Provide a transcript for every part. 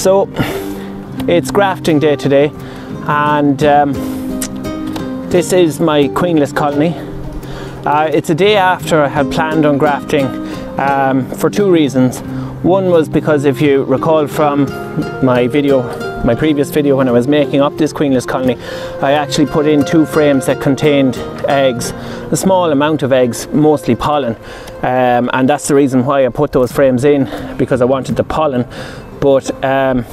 So it's grafting day today and um, this is my queenless colony. Uh, it's a day after I had planned on grafting um, for two reasons. One was because if you recall from my video, my previous video when I was making up this queenless colony, I actually put in two frames that contained eggs, a small amount of eggs, mostly pollen. Um, and that's the reason why I put those frames in, because I wanted the pollen. But um,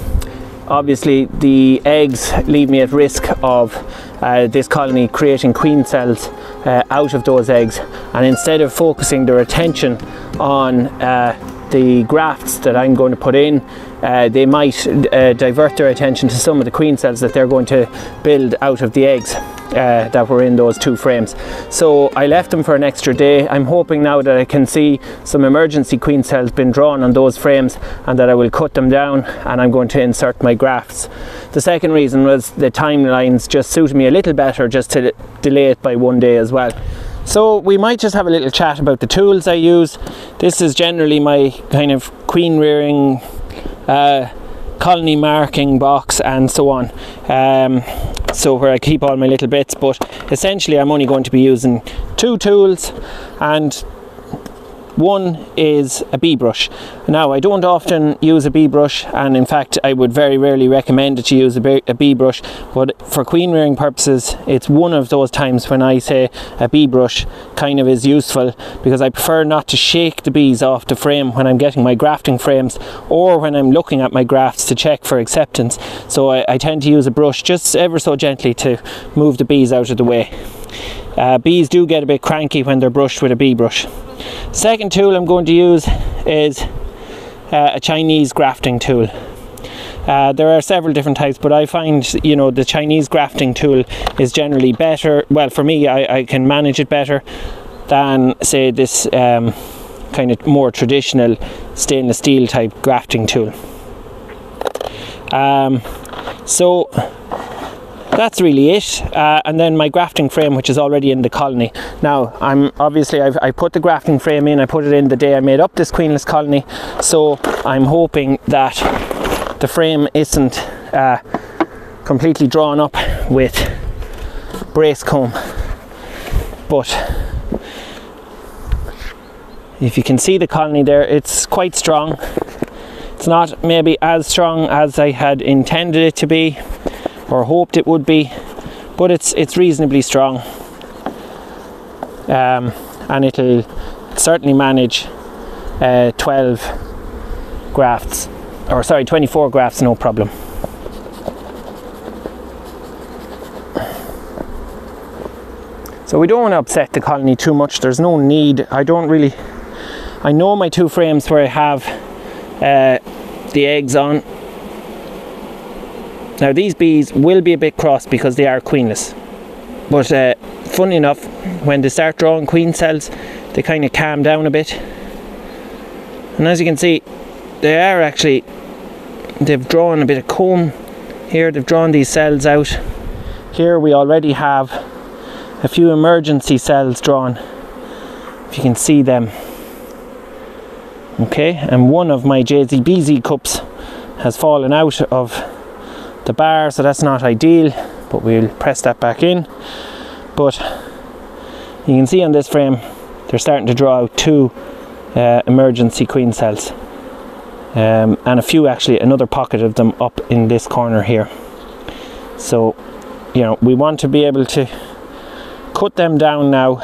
obviously the eggs leave me at risk of uh, this colony creating queen cells uh, out of those eggs. And instead of focusing their attention on uh, the grafts that I'm going to put in, uh, they might uh, divert their attention to some of the queen cells that they're going to build out of the eggs uh, that were in those two frames. So I left them for an extra day. I'm hoping now that I can see some emergency queen cells been drawn on those frames and that I will cut them down and I'm going to insert my grafts. The second reason was the timelines just suited me a little better just to delay it by one day as well. So we might just have a little chat about the tools I use. This is generally my kind of queen rearing uh, colony marking box and so on. Um, so where I keep all my little bits, but essentially I'm only going to be using two tools and one is a bee brush. Now, I don't often use a bee brush, and in fact, I would very rarely recommend that you use a bee, brush. But for queen rearing purposes, it's one of those times when I say a bee brush kind of is useful because I prefer not to shake the bees off the frame when I'm getting my grafting frames or when I'm looking at my grafts to check for acceptance. So I, I tend to use a brush just ever so gently to move the bees out of the way. Uh, bees do get a bit cranky when they're brushed with a bee brush. Second tool I'm going to use is uh, a Chinese grafting tool. Uh, there are several different types, but I find you know the Chinese grafting tool is generally better. Well, for me, I, I can manage it better than say this um, kind of more traditional stainless steel type grafting tool. Um, so that's really it. Uh, and then my grafting frame which is already in the colony. Now I'm obviously I've, I put the grafting frame in. I put it in the day I made up this queenless colony. So I'm hoping that the frame isn't uh, completely drawn up with brace comb. But if you can see the colony there it's quite strong. It's not maybe as strong as I had intended it to be or hoped it would be, but it's it's reasonably strong, um, and it'll certainly manage uh, 12 grafts, or sorry, 24 grafts, no problem. So we don't want to upset the colony too much. There's no need. I don't really. I know my two frames where I have uh, the eggs on now these bees will be a bit cross because they are queenless. But uh, funny enough, when they start drawing queen cells, they kind of calm down a bit. And as you can see, they are actually, they've drawn a bit of comb here, they've drawn these cells out. Here we already have a few emergency cells drawn, if you can see them. Okay, and one of my JZBZ cups has fallen out of the bar so that's not ideal but we'll press that back in. But you can see on this frame they're starting to draw out two uh, emergency queen cells. Um, and a few actually another pocket of them up in this corner here. So you know we want to be able to cut them down now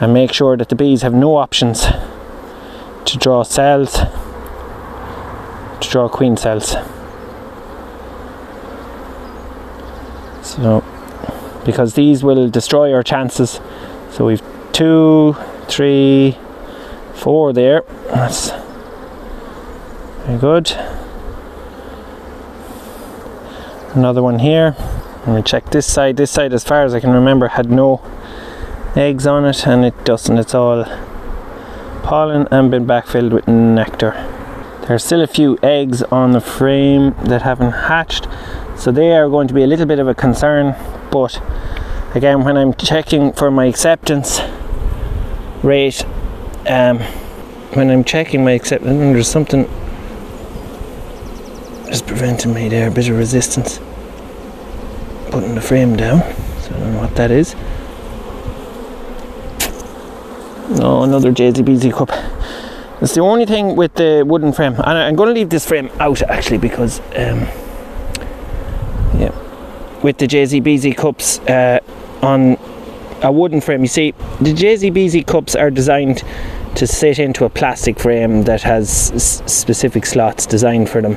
and make sure that the bees have no options to draw cells to draw queen cells So, because these will destroy our chances. So we've two, three, four there. That's very good. Another one here. Let me check this side. This side, as far as I can remember, had no eggs on it, and it doesn't. It's all pollen and been backfilled with nectar. There's still a few eggs on the frame that haven't hatched, so they are going to be a little bit of a concern, but again, when I'm checking for my acceptance rate, um, when I'm checking my acceptance, there's something just preventing me there, a bit of resistance. Putting the frame down, so I don't know what that is. Oh, another JZBZ cup. It's the only thing with the wooden frame, and I'm going to leave this frame out actually because, um, yeah, with the JZBZ cups uh, on a wooden frame, you see, the JZBZ cups are designed to sit into a plastic frame that has s- specific slots designed for them.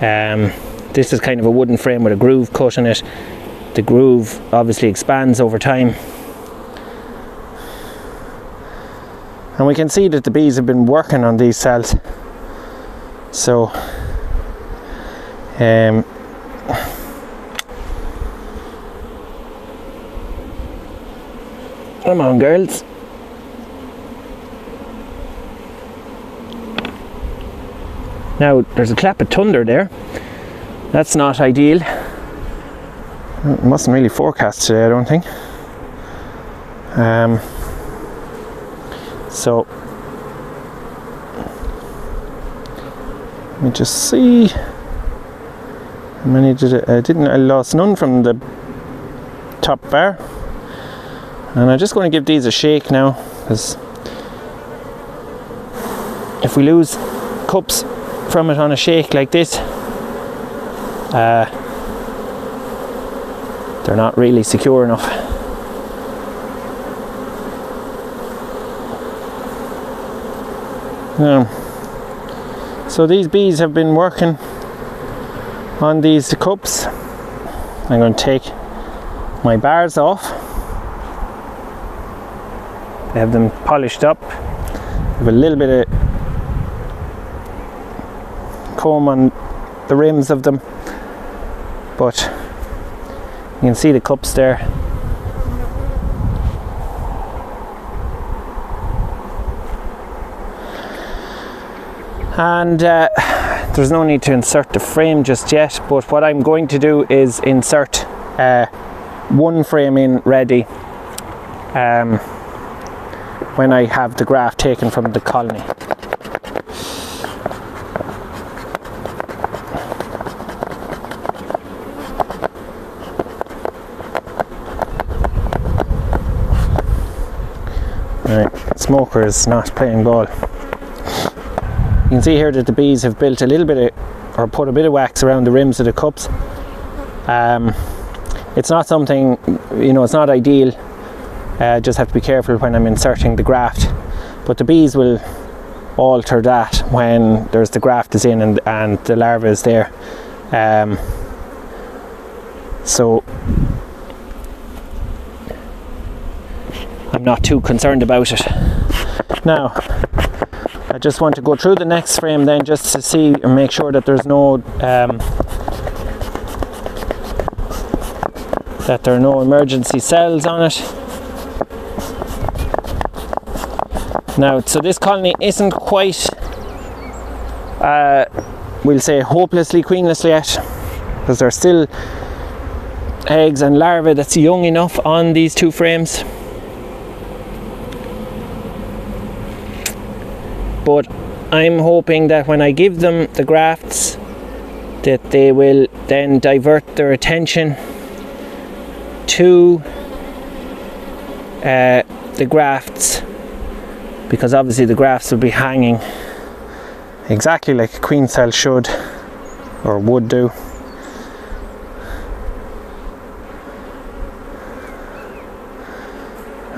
Um, this is kind of a wooden frame with a groove cut in it. The groove obviously expands over time. And we can see that the bees have been working on these cells. So, um, come on, girls. Now, there's a clap of thunder there. That's not ideal. It mustn't really forecast today, I don't think. Um, so, let me just see. How many did I, I didn't, I lost none from the top bar. And I'm just going to give these a shake now, because if we lose cups from it on a shake like this, uh, they're not really secure enough. Um, so these bees have been working on these cups. I'm going to take my bars off. I have them polished up. Have a little bit of comb on the rims of them, but you can see the cups there. And uh, there's no need to insert the frame just yet, but what I'm going to do is insert uh, one frame in ready um, when I have the graft taken from the colony. Right, smoker is not playing ball. You can see here that the bees have built a little bit of, or put a bit of wax around the rims of the cups. Um, it's not something, you know, it's not ideal. Uh, just have to be careful when I'm inserting the graft. But the bees will alter that when there's the graft is in and, and the larva is there. Um, so I'm not too concerned about it. Now, I just want to go through the next frame then just to see and make sure that there's no um, that there are no emergency cells on it. Now, so this colony isn't quite, uh, we'll say, hopelessly queenless yet, because there's still eggs and larvae that's young enough on these two frames. but I'm hoping that when I give them the grafts that they will then divert their attention to uh, the grafts because obviously the grafts will be hanging exactly like a queen cell should or would do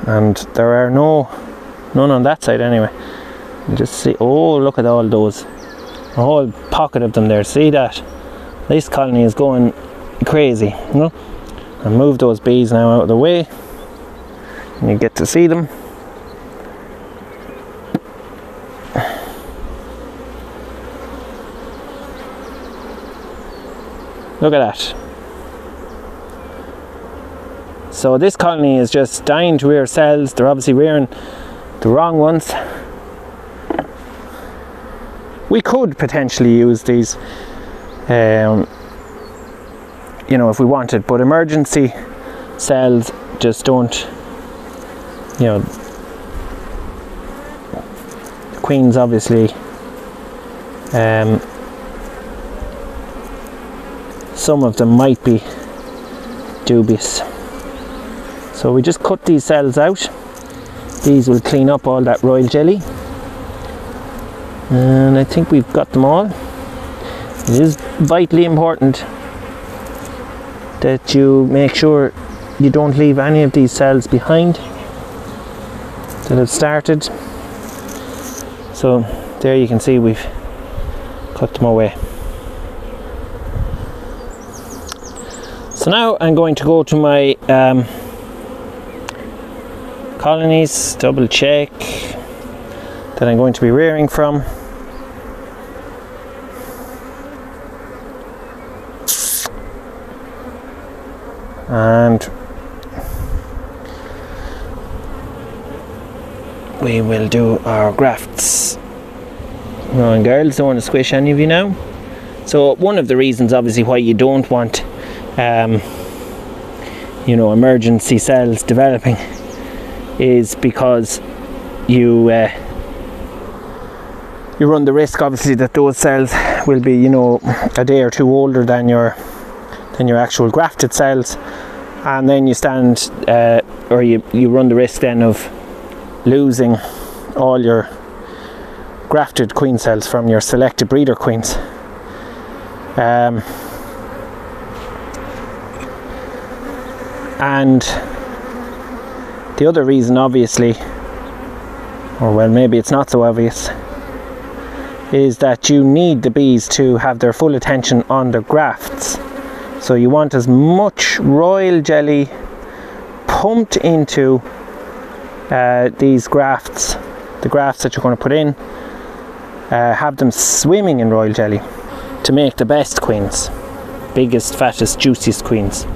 and there are no none on that side anyway just see, oh, look at all those. A whole pocket of them there. See that? This colony is going crazy. You know? And move those bees now out of the way. And you get to see them. Look at that. So this colony is just dying to rear cells. They're obviously rearing the wrong ones we could potentially use these um, you know if we wanted but emergency cells just don't you know queens obviously um, some of them might be dubious. So we just cut these cells out. These will clean up all that royal jelly. And I think we've got them all. It is vitally important that you make sure you don't leave any of these cells behind that have started. So there you can see we've cut them away. So now I'm going to go to my um, colonies, double check that I'm going to be rearing from. And we will do our grafts. No, and girls, don't want to squish any of you now. So one of the reasons, obviously, why you don't want, um, you know, emergency cells developing is because you uh, you run the risk, obviously, that those cells will be, you know, a day or two older than your than your actual grafted cells, and then you stand uh, or you you run the risk then of losing all your grafted queen cells from your selected breeder queens. Um, and the other reason, obviously, or well, maybe it's not so obvious, is that you need the bees to have their full attention on the grafts. So you want as much royal jelly pumped into uh, these grafts, the grafts that you're going to put in, uh, have them swimming in royal jelly to make the best queens, biggest, fattest, juiciest queens.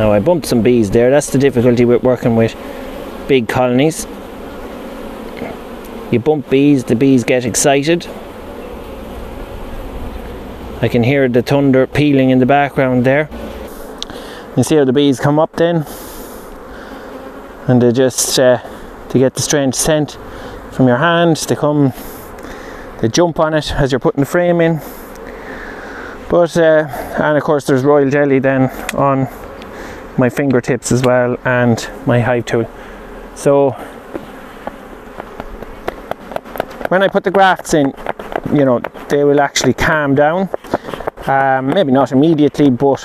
Now I bumped some bees there, that's the difficulty with working with big colonies. You bump bees, the bees get excited. I can hear the thunder pealing in the background there. You see how the bees come up then? And they just, uh, they get the strange scent from your hand, they come, they jump on it as you're putting the frame in. But, uh, and of course there's royal jelly then on my fingertips as well and my hive tool. So when I put the grafts in, you know, they will actually calm down. Um, maybe not immediately, but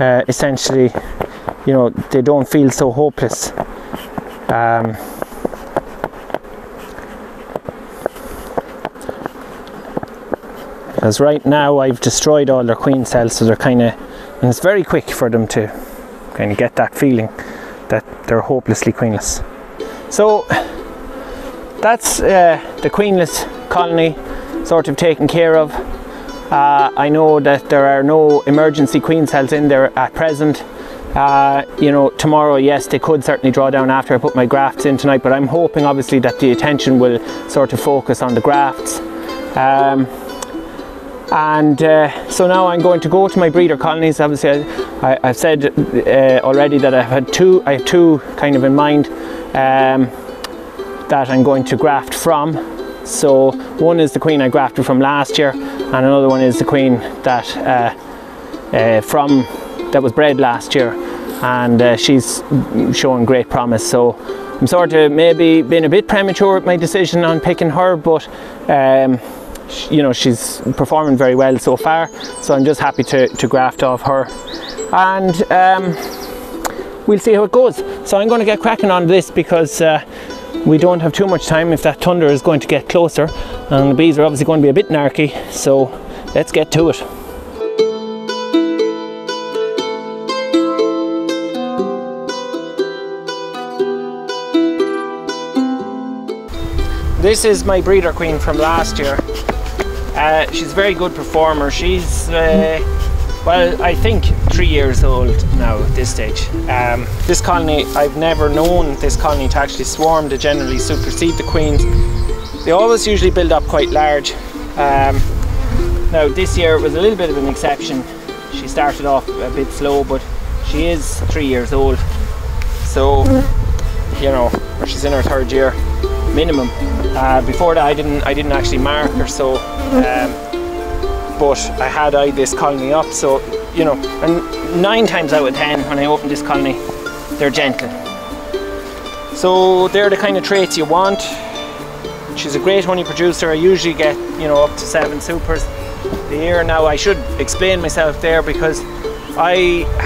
uh, essentially, you know, they don't feel so hopeless. Um, because right now I've destroyed all their queen cells, so they're kind of and it's very quick for them to kind of get that feeling that they're hopelessly queenless. So that's uh, the queenless colony sort of taken care of. Uh, I know that there are no emergency queen cells in there at present. Uh, you know, tomorrow, yes, they could certainly draw down after I put my grafts in tonight, but I'm hoping obviously that the attention will sort of focus on the grafts. Um, and uh, so now I'm going to go to my breeder colonies. Obviously, I, have said uh, already that I've had two. I have two kind of in mind um, that I'm going to graft from. So one is the queen I grafted from last year, and another one is the queen that uh, uh from that was bred last year, and uh, she's showing great promise. So I'm sort of maybe been a bit premature with my decision on picking her, but. Um, you know she's performing very well so far so I'm just happy to, to graft off her. And um, we'll see how it goes. So I'm going to get cracking on this because uh, we don't have too much time if that thunder is going to get closer and the bees are obviously going to be a bit narky so let's get to it. This is my breeder queen from last year uh, she's a very good performer. She's, uh, well, I think three years old now at this stage. Um, this colony, I've never known this colony to actually swarm. They generally supersede the queens. They always usually build up quite large. Um, now this year was a little bit of an exception. she started off a bit slow, but she is three years old. So, you know, she's in her third year minimum. Uh, before that, I didn't I didn't actually mark her, so um, but I had eyed this colony up, so you know, and nine times out of ten when I open this colony, they're gentle. So they're the kind of traits you want. She's a great honey producer. I usually get you know up to seven supers a year. Now I should explain myself there because I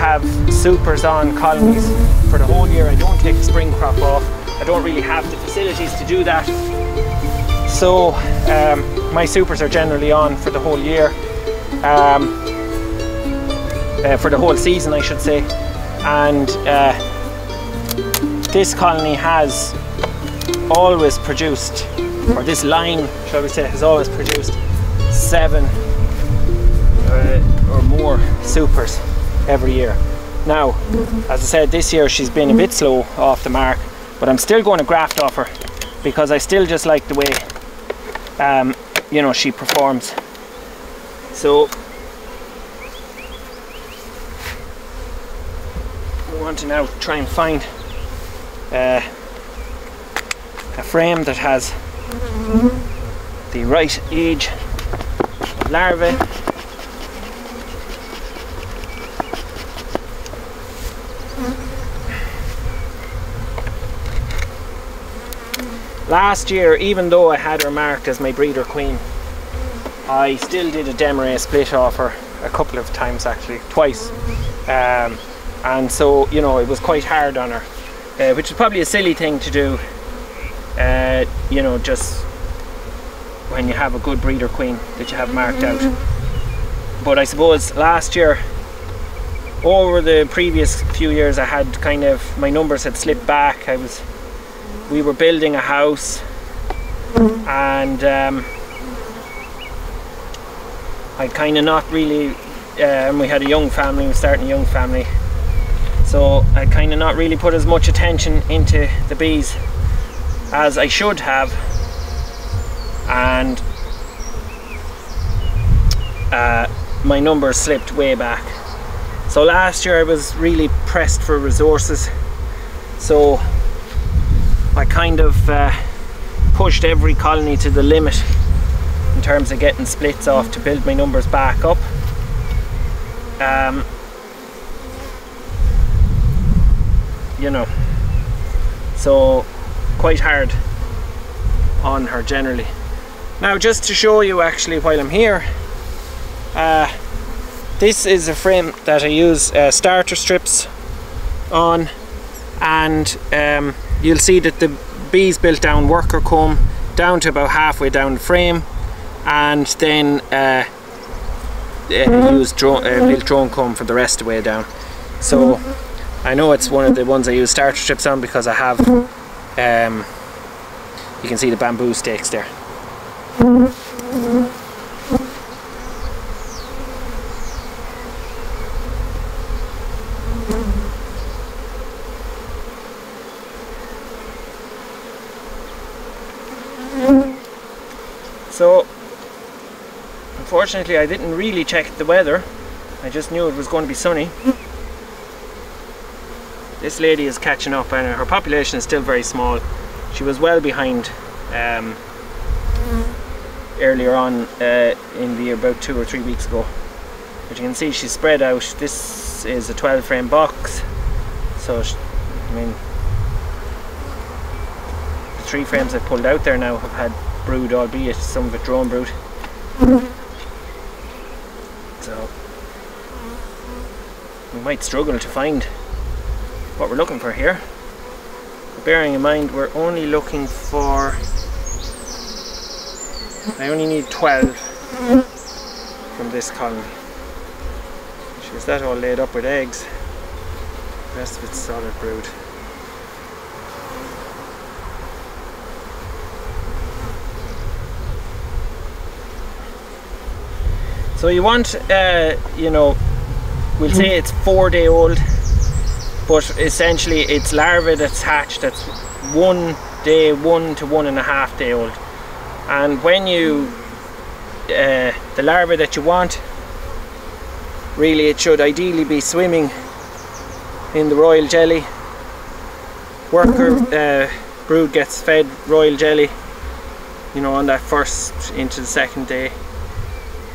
have supers on colonies for the whole year. I don't take the spring crop off. I don't really have the facilities to do that. So um, my supers are generally on for the whole year. Um, uh, for the whole season I should say. And uh, this colony has always produced, or this line shall we say, has always produced seven uh, or more supers every year. Now, as I said, this year she's been a bit slow off the mark, but I'm still going to graft off her because I still just like the way, um, you know, she performs. So, we want to now try and find uh, a frame that has the right age of larvae Last year, even though I had her marked as my breeder queen, I still did a Demaree split off her a couple of times actually, twice. Um, and so, you know, it was quite hard on her, uh, which is probably a silly thing to do, uh, you know, just when you have a good breeder queen that you have marked out. But I suppose last year, over the previous few years, I had kind of, my numbers had slipped back. I was we were building a house and um, I kind of not really um, we had a young family, we were starting a young family. So I kind of not really put as much attention into the bees as I should have. And uh, my numbers slipped way back. So last year I was really pressed for resources. So I kind of uh, pushed every colony to the limit in terms of getting splits off to build my numbers back up. Um, you know, so quite hard on her generally. Now just to show you actually while I'm here, uh, this is a frame that I use uh, starter strips on and um, you'll see that the bees built down worker comb down to about halfway down the frame and then uh, uh, use drone, uh, built drone comb for the rest of the way down. So I know it's one of the ones I use starter strips on because I have um, you can see the bamboo stakes there So, unfortunately I didn't really check the weather. I just knew it was going to be sunny. This lady is catching up and her population is still very small. She was well behind um, earlier on uh, in the year, about two or three weeks ago. But you can see she's spread out. This is a 12 frame box. So, I mean, the three frames I've pulled out there now have had brood, albeit some of it drone brood. So might struggle to find what we're looking for here. But bearing in mind we're only looking for I only need 12 from this colony. Is that all laid up with eggs? The rest of it's solid brood. So you want, uh, you know, we'll say it's four day old, but essentially it's larvae that's hatched that's one day, one to one and a half day old. And when you, uh, the larvae that you want really it should ideally be swimming in the royal jelly. Worker uh, brood gets fed royal jelly, you know, on that first into the second day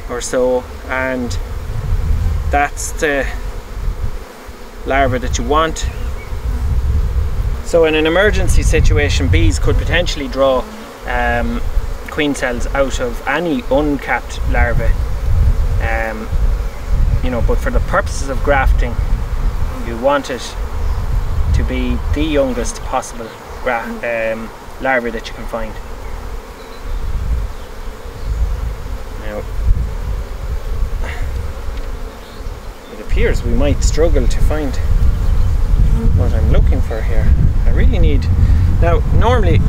or so, and that's the larva that you want. So in an emergency situation, bees could potentially draw um, queen cells out of any uncapped larva. Um, you know, but for the purposes of grafting, you want it to be the youngest possible um, larvae that you can find. Now, it appears we might struggle to find what I'm looking for here. I really need. Now, normally,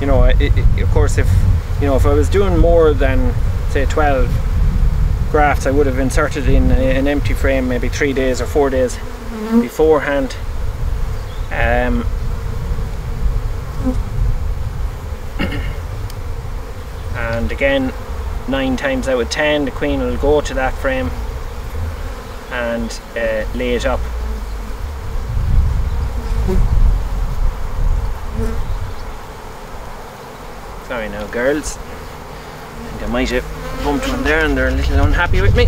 you know, it, it, of course, if you know, if I was doing more than say 12 grafts, I would have inserted in an empty frame maybe three days or four days mm-hmm. beforehand. Um, and again, nine times out of ten, the queen will go to that frame and uh, lay it up Sorry now girls. I think I might have bumped one there and they're a little unhappy with me.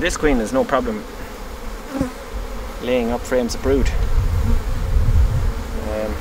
This queen has no problem laying up frames of brood. Um,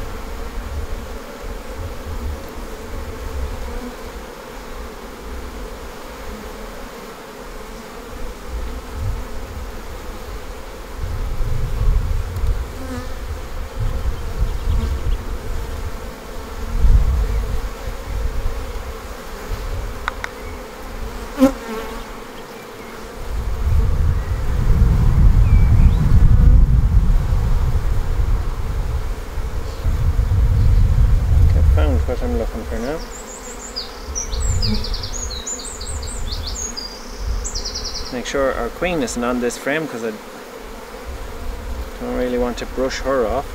sure our queen isn't on this frame because I don't really want to brush her off.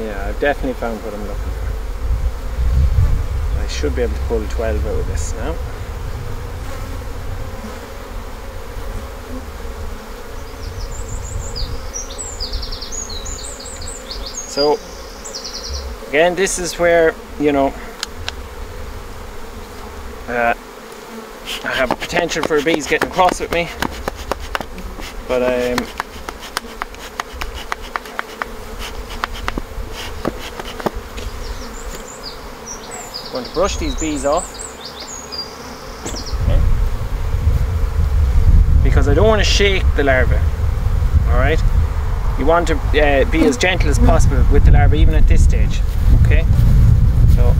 Yeah, I've definitely found what I'm looking for. I should be able to pull 12 out of this now. So, again, this is where, you know, uh, I have a potential for bees getting cross with me but um, I'm going to brush these bees off okay. because I don't want to shake the larva. alright you want to uh, be as gentle as possible with the larva even at this stage okay so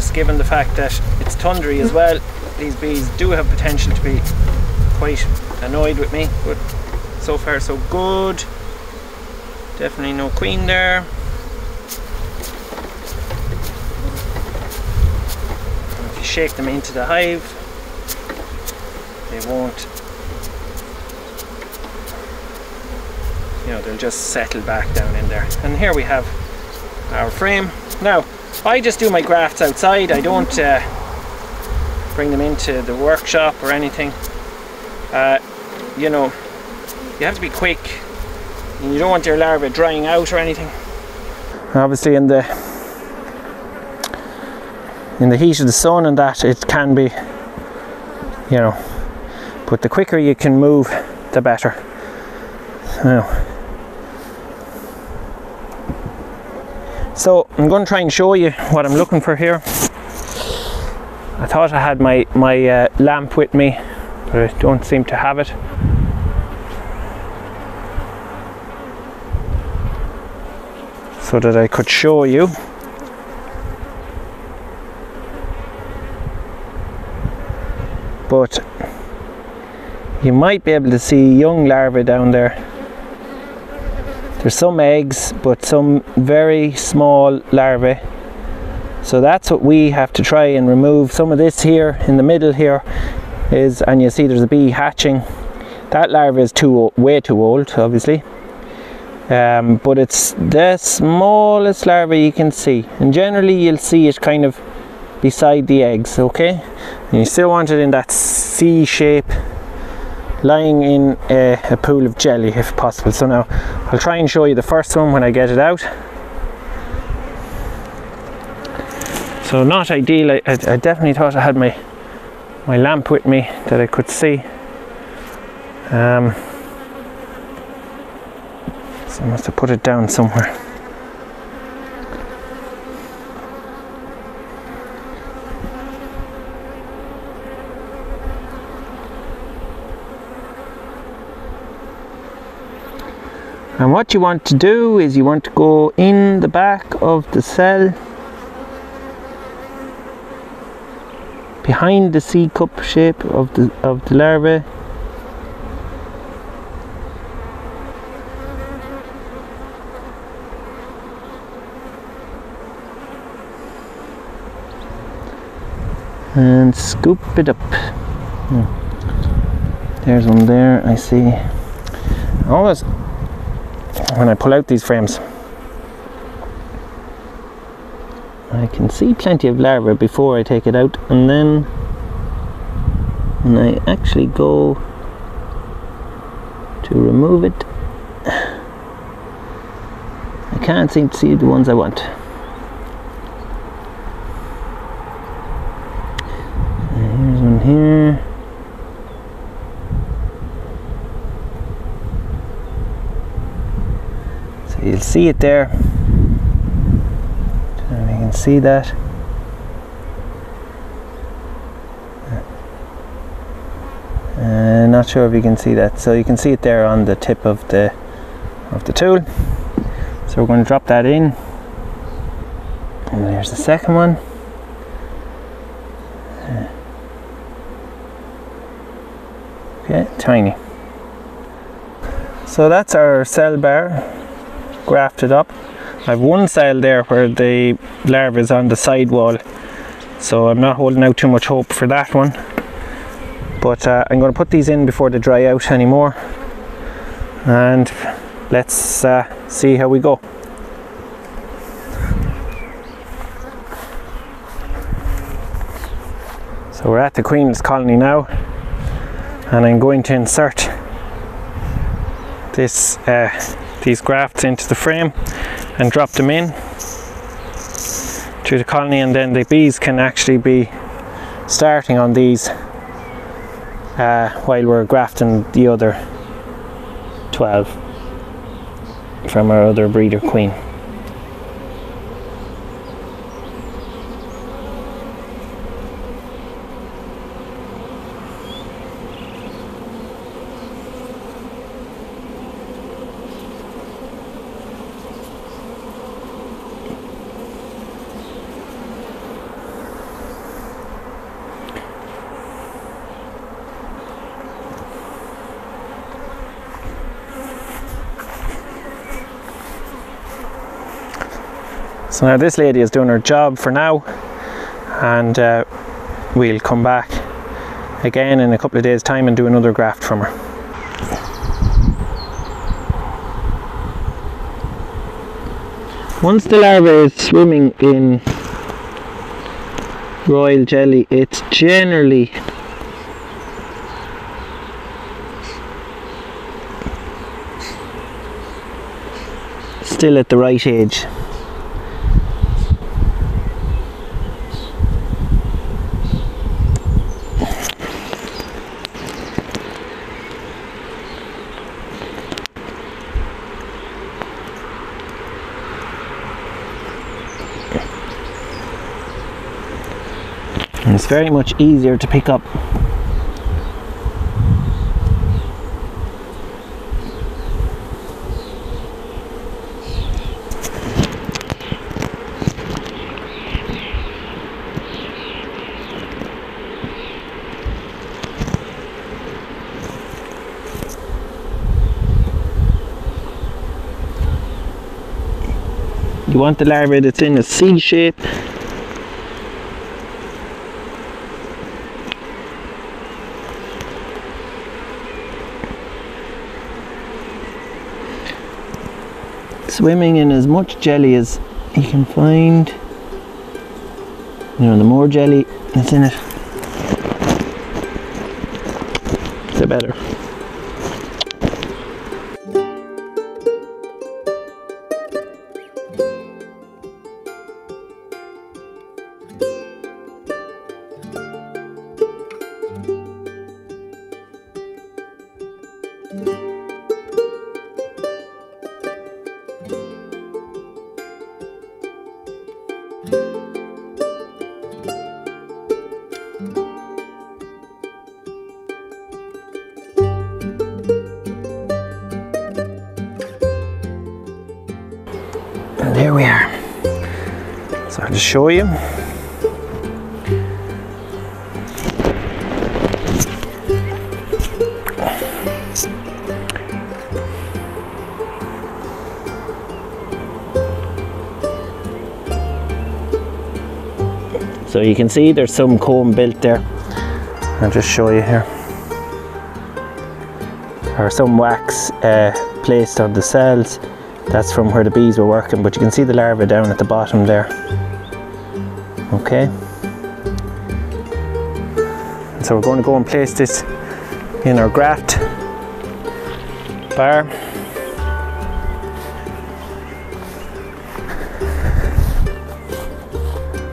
just given the fact that it's tundry as well these bees do have potential to be quite annoyed with me, but so far so good. Definitely no queen there. If you shake them into the hive, they won't, you know, they'll just settle back down in there. And here we have our frame. Now, I just do my grafts outside. I don't uh, bring them into the workshop or anything. Uh, you know, you have to be quick and you don't want your larvae drying out or anything. Obviously in the in the heat of the sun and that it can be you know but the quicker you can move the better. So I'm going to try and show you what I'm looking for here. I thought I had my, my uh, lamp with me, but I don't seem to have it. So that I could show you. But you might be able to see young larvae down there. There's some eggs, but some very small larvae. So that's what we have to try and remove. Some of this here in the middle here is, and you see there's a bee hatching. That larva is too way too old, obviously. Um, but it's the smallest larva you can see, and generally you'll see it kind of beside the eggs. Okay, and you still want it in that C shape lying in a, a, pool of jelly if possible. So now I'll try and show you the first one when I get it out. So not ideal, I, I definitely thought I had my, my lamp with me that I could see. Um, so I must have put it down somewhere. And what you want to do is you want to go in the back of the cell behind the C cup shape of the of the larvae and scoop it up. Hmm. There's one there, I see. Always when I pull out these frames. I can see plenty of larvae before I take it out and then when I actually go to remove it I can't seem to see the ones I want you'll see it there. And you can see that. Uh, not sure if you can see that. So you can see it there on the tip of the of the tool. So we're going to drop that in. And there's the second one. Okay tiny. So that's our cell bar grafted up. I have one cell there where the larva is on the side wall, so I'm not holding out too much hope for that one. But uh, I'm going to put these in before they dry out anymore, and let's uh, see how we go. So we're at the Queen's Colony now, and I'm going to insert this uh, these grafts into the frame and drop them in to the colony and then the bees can actually be starting on these uh, while we're grafting the other 12 from our other breeder queen. So now this lady is doing her job for now and uh, we'll come back again in a couple of days time and do another graft from her. Once the larva is swimming in royal jelly it's generally still at the right age. it's very much easier to pick up. You want the larvae that's in a C shape Swimming in as much jelly as you can find. You know, the more jelly that's in it, the better. Show you. So you can see there's some comb built there. I'll just show you here. Or some wax uh, placed on the cells. That's from where the bees were working, but you can see the larvae down at the bottom there. Okay. So we're going to go and place this in our graft bar.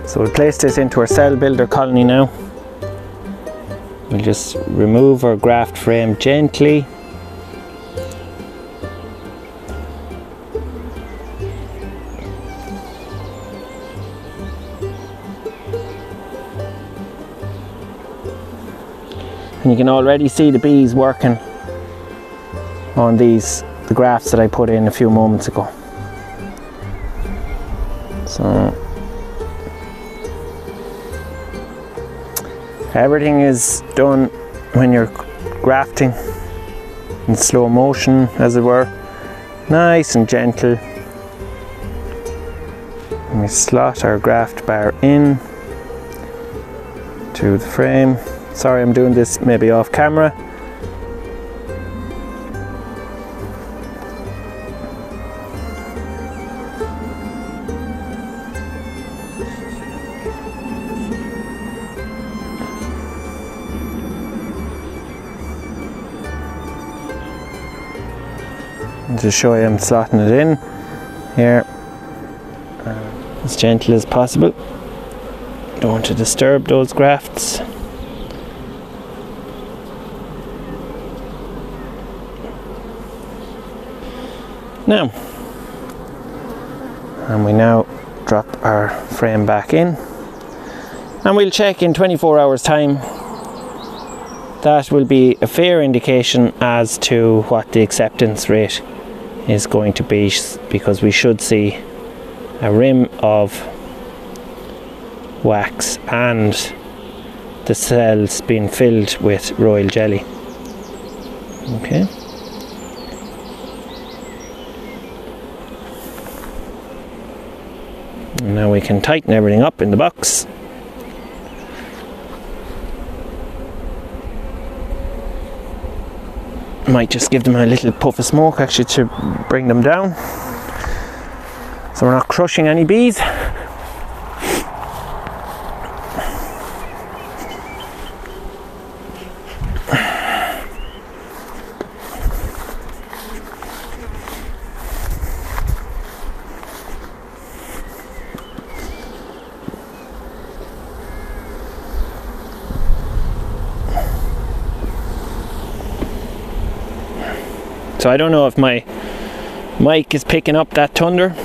So we'll place this into our cell builder colony now. We'll just remove our graft frame gently. And you can already see the bees working on these the grafts that I put in a few moments ago. So everything is done when you're grafting in slow motion as it were. Nice and gentle. And we slot our graft bar in to the frame sorry I'm doing this maybe off camera. Just show you I'm slotting it in here uh, as gentle as possible. Don't want to disturb those grafts now and we now drop our frame back in and we'll check in 24 hours time. That will be a fair indication as to what the acceptance rate is going to be because we should see a rim of wax and the cells being filled with royal jelly. Okay and now we can tighten everything up in the box. Might just give them a little puff of smoke actually to bring them down. So we're not crushing any bees So I don't know if my mic is picking up that thunder,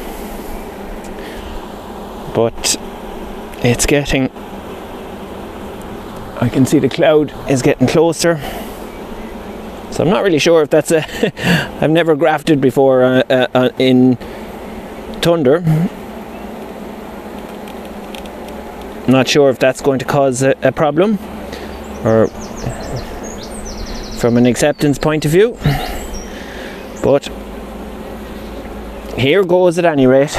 but it's getting. I can see the cloud is getting closer. So I'm not really sure if that's a. I've never grafted before uh, uh, uh, in thunder. not sure if that's going to cause a, a problem or from an acceptance point of view. But here goes at any rate.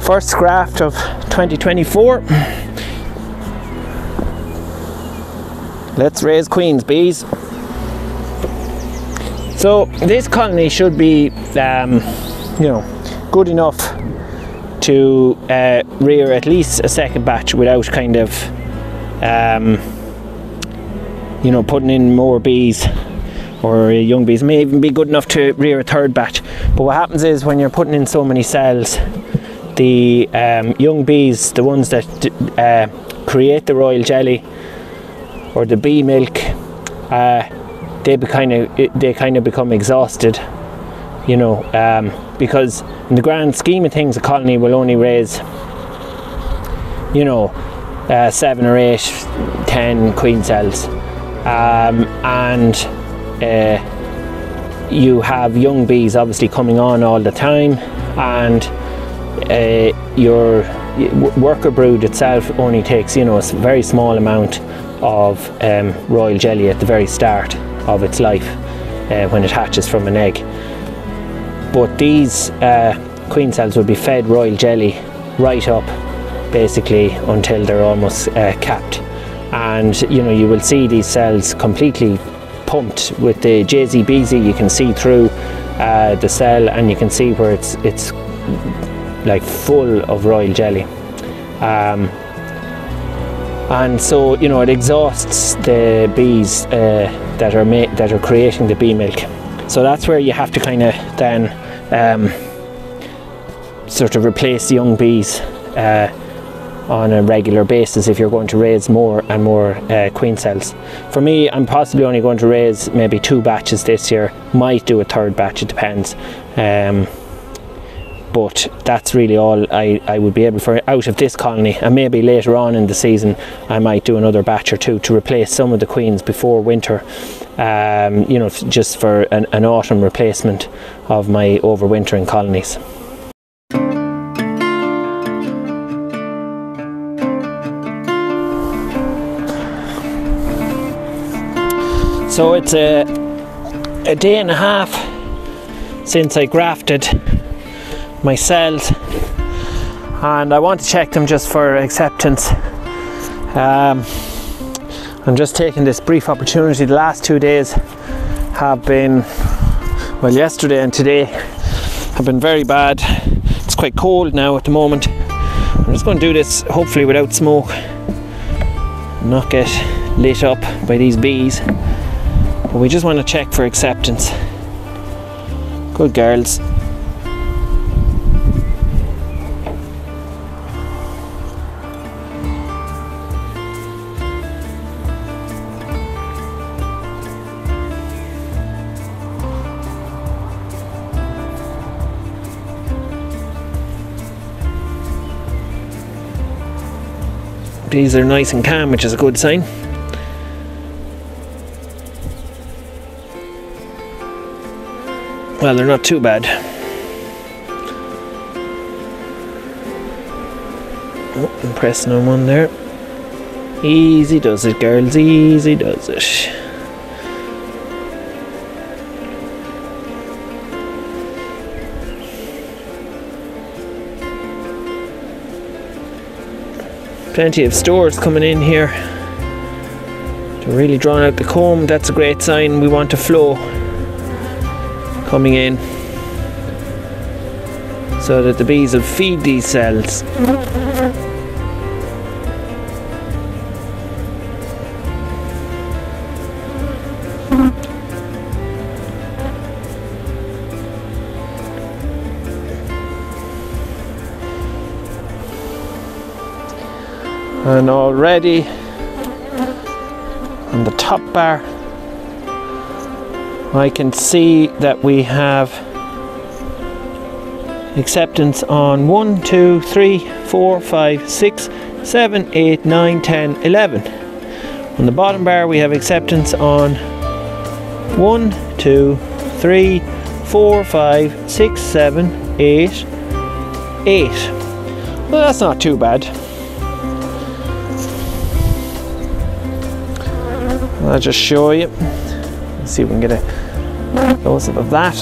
first graft of 2024. Let's raise queens bees. So this colony should be, um, you know, good enough to uh, rear at least a second batch without kind of, um, you know, putting in more bees or young bees. May even be good enough to rear a third batch. But what happens is when you're putting in so many cells, the um, young bees, the ones that uh, create the royal jelly or the bee milk, uh, they kind of they kind of become exhausted, you know, um, because in the grand scheme of things, a colony will only raise, you know, uh, seven or eight, ten queen cells, um, and uh, you have young bees obviously coming on all the time, and uh, your worker brood itself only takes you know a very small amount of um, royal jelly at the very start of its life uh, when it hatches from an egg. But these uh, queen cells will be fed royal jelly right up basically until they're almost uh, capped. And you know, you will see these cells completely pumped with the JZBZ. You can see through uh, the cell and you can see where it's, it's like full of royal jelly. Um, and so you know it exhausts the bees uh, that are that are creating the bee milk. So that's where you have to kind of then um, sort of replace young bees uh, on a regular basis if you're going to raise more and more uh, queen cells. For me, I'm possibly only going to raise maybe two batches this year. Might do a third batch. It depends. Um, but that's really all I, I would be able for out of this colony and maybe later on in the season I might do another batch or two to replace some of the queens before winter um, you know just for an, an autumn replacement of my overwintering colonies. So it's a, a day and a half since I grafted my cells and I want to check them just for acceptance. Um, I'm just taking this brief opportunity. The last two days have been, well, yesterday and today have been very bad. It's quite cold now at the moment. I'm just going to do this hopefully without smoke, not get lit up by these bees. But we just want to check for acceptance. Good girls. These are nice and calm, which is a good sign. Well, they're not too bad. Oh, I'm pressing on one there. Easy does it, girls, easy does it. Plenty of stores coming in here. They're really drawing out the comb. That's a great sign. We want a flow coming in so that the bees will feed these cells. and already on the top bar I can see that we have acceptance on 1, 2, 3, 4, 5, 6, 7, 8, 9, 10, 11. On the bottom bar we have acceptance on 1, 2, 3, 4, 5, 6, 7, 8, 8. Well that's not too bad. I'll just show you. Let's see if we can get a up of that.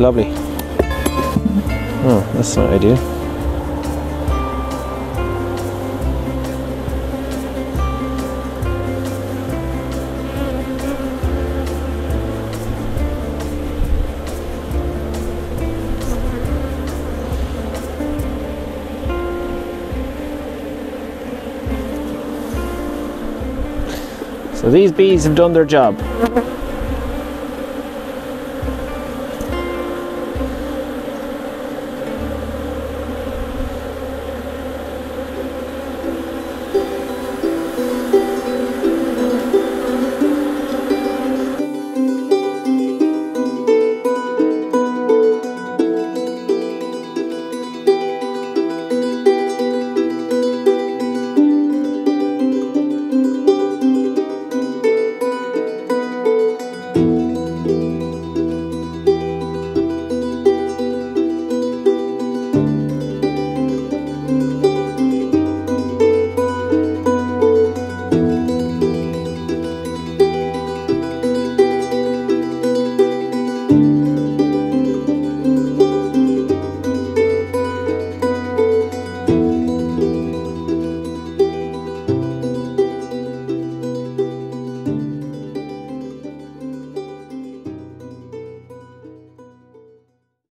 Lovely. Oh, that's not ideal. So these bees have done their job.